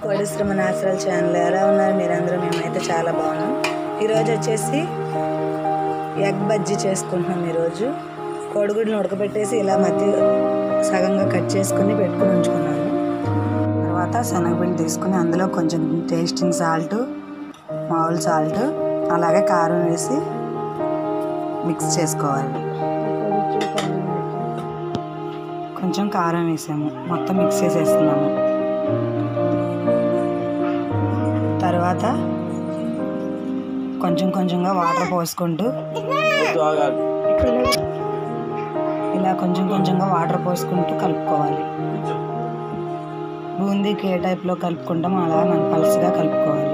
కోడిశ్రమ natural channel ఎలా ఉన్నారు మీరందరూ? మేమైతే చాలా బాగున్నాం. ఈరోజు వచ్చేసి ఎగ్ బజ్జీ చేసుకుంటున్నాం ఈరోజు. కోడిగుడ్లను ఉడకబెట్టేసి ఇలా మధ్య సగంగా కట్ చేసుకుని పెట్టుకుని ఉంచుకున్నాను. తర్వాత శనగపిండి తీసుకుని అందులో కొంచెం టేస్టింగ్ సాల్ట్ మామూలు సాల్ట్ అలాగే కారం వేసి మిక్స్ చేసుకోవాలి. కొంచెం కారం వేసాము. మొత్తం మిక్స్ చేసేస్తున్నాము. తర్వాత కొంచెం కొంచెంగా వాటర్ పోసుకుంటూ ఇలా కొంచెం కొంచెంగా వాటర్ పోసుకుంటూ కలుపుకోవాలి. బూందీకి ఏ టైప్లో కలుపుకుంటామో అలా మనం పలుసుగా కలుపుకోవాలి.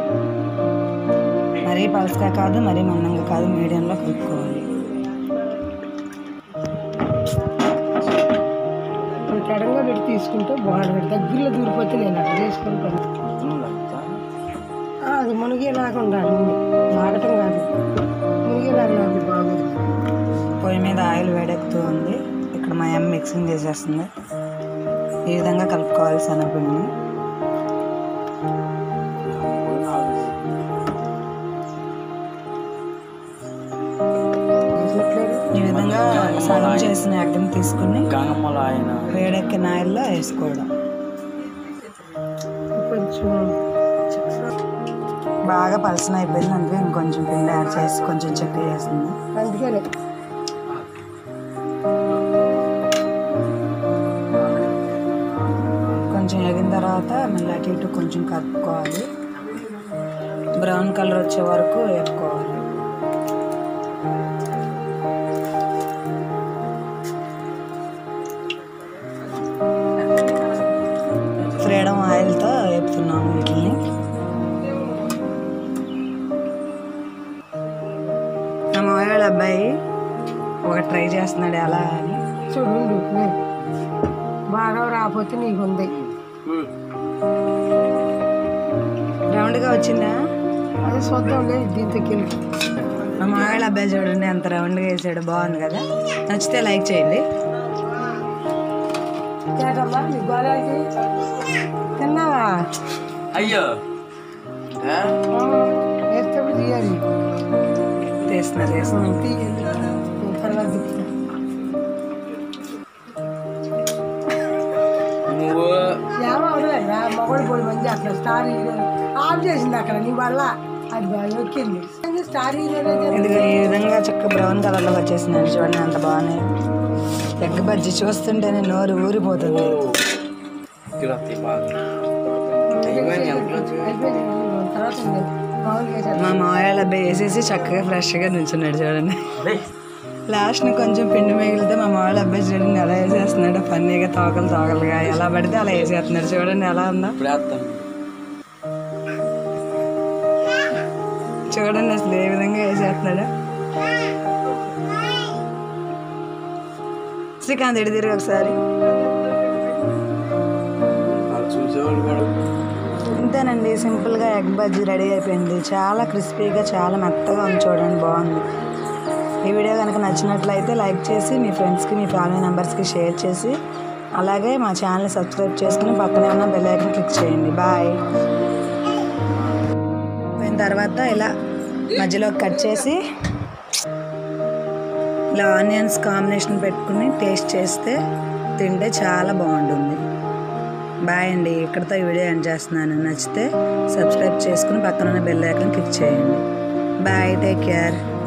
మరీ పలుసుగా కాదు మరీ మందంగా కాదు మీడియంలో కలుపుకోవాలి. పెట్టి తీసుకుంటే బాగుంటుంది దగ్గరలో దూరిపోతే నేను అక్కడ చేసుకుని అది మునిగేలాగా ఉండాలి లాగటం కాదు. మునిగేలాగా బాగుంది పొయ్యి మీద ఆయిల్ వేడెక్కుతూ ఉంది. ఇక్కడ మా అమ్మ మిక్సింగ్ చేసేస్తుంది. ఈ విధంగా కలుపుకోవాలి శనగపిండిని. ఈ విధంగా సగం చేసిన ఎగ్గని తీసుకుని వేడెక్కిన ఆయిల్లో వేసుకోవడం. కొంచెం బాగా పలసన అయిపోయింది. అందుకే ఇంకొంచెం పిండి యాడ్ చేసి కొంచెం చక్కెర వేస్తుంది అందుకనే. కొంచెం ఎగిన తర్వాత మళ్ళీ అటు ఇటు కొంచెం కలుపుకోవాలి. బ్రౌన్ కలర్ వచ్చే వరకు వేపుకోవాలి. ఫ్రీడమ్ ఆయిల్తో వేపుతున్నాము వీటిని మా మామయ్య అబ్బాయి ఒక ట్రై చేస్తున్నాడు ఎలా అని. చూడు ఉండు, నేను. బాగా రాకపోతే నీకు ఉంది రౌండ్గా వచ్చిందా? అదే చూద్దాంలే దీంతో కింద మా మామయ్య అబ్బాయి చూడండి ఎంత రౌండ్గా వేసాడు బాగుంది కదా. నచ్చితే లైక్ చేయండి. తిన్నావా? అయ్యో. తీయాలి. పోయి మంచి అట్లా స్టార్ హీరో. ఆఫ్ చేసింది అక్కడ నీ వల్ల. అది బాగా ఎక్కింది స్టార్ హీరోనే ఇదిగో ఈ విధంగా చక్క బ్రౌన్ కలర్లో వచ్చేసిందండి చూడండి అంత బాగున్నాయి ఎగ్ బజ్జి చూస్తుంటేనే నోరు ఊరిపోతుంది. తర్వాత. మా మామయ్య అబ్బాయి వేసేసి చక్కగా ఫ్రెష్గా నిల్చున్నాడు చూడండి. లాస్ట్ని కొంచెం పిండి మిగిలితే మా మామయ్య అబ్బాయి చూడండి ఎలా వేసేస్తున్నాడు ఫన్నీగా తోకలు తోకలుగా ఎలా పడితే అలా వేసేస్తున్నాడు చూడండి ఎలా ఉందో. చూడండి అసలు ఏ విధంగా వేసేస్తున్నాడు. శ్రీకాంత్ ఎడి తిరిగి ఒకసారి. చూసేవాళ్ళు అంతేనండి సింపుల్గా ఎగ్ బజ్జీ రెడీ అయిపోయింది. చాలా క్రిస్పీగా చాలా మెత్తగా ఉంది చూడండి బాగుంది. ఈ వీడియో కనుక నచ్చినట్లయితే లైక్ చేసి మీ ఫ్రెండ్స్కి మీ ఫ్యామిలీ మెంబర్స్కి షేర్ చేసి అలాగే మా ఛానల్ సబ్స్క్రైబ్ చేసుకుని పక్కనే ఉన్న బెల్ ఐకన్ క్లిక్ చేయండి. బాయ్. పోయిన తర్వాత ఇలా మధ్యలో కట్ చేసి ఇలా ఆనియన్స్ కాంబినేషన్ పెట్టుకుని టేస్ట్ చేస్తే తింటే చాలా బాగుంటుంది. బాయ్ అండి. ఇక్కడితో ఈ వీడియో ఎండ్ చేస్తున్నాను. నచ్చితే సబ్స్క్రైబ్ చేసుకుని పక్కన ఉన్న బెల్ ఐకాన్ క్లిక్ చేయండి. Bye take care.